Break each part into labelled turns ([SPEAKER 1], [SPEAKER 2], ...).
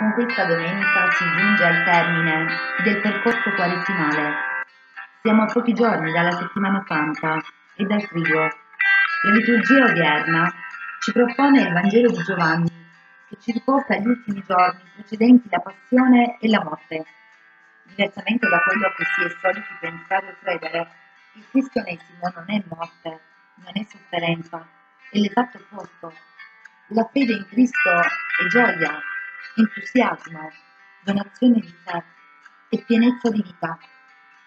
[SPEAKER 1] Con questa domenica si giunge al termine del percorso quaresimale. Siamo a pochi giorni dalla settimana santa e dal trigo. La liturgia odierna ci propone il Vangelo di Giovanni che ci riporta agli ultimi giorni precedenti la passione e la morte. Diversamente da quello che si è soliti pensare o credere, il cristianesimo non è morte, non è sofferenza, è l'esatto opposto. La fede in Cristo è gioia, entusiasmo, donazione di sé e pienezza di vita.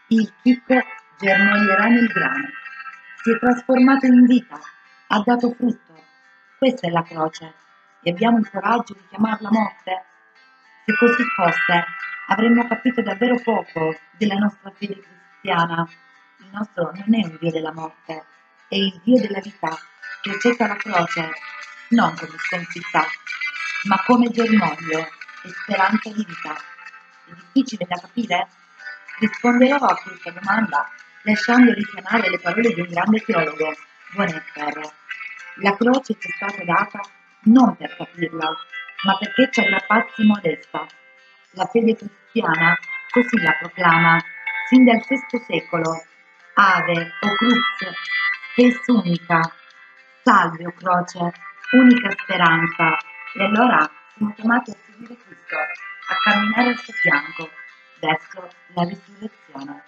[SPEAKER 1] Il chicco germoglierà nel grano, si è trasformato in vita, ha dato frutto. Questa è la croce e abbiamo il coraggio di chiamarla morte? Se così fosse, avremmo capito davvero poco della nostra fede cristiana. Il nostro non è un Dio della morte, è il Dio della vita che accetta la croce non come sconfitta, ma come germoglio e speranza di vita. È difficile da capire? Risponderò a questa domanda lasciando richiamare le parole di un grande teologo, Bonhoeffer. La croce ci è stata data non per capirla, ma perché ci aggrappassi modesta. La fede cristiana così la proclama, sin dal VI secolo. Ave o crux, spes unica, salve o croce, unica speranza, e allora siamo chiamati a seguire Cristo, a camminare al suo fianco, verso la risurrezione.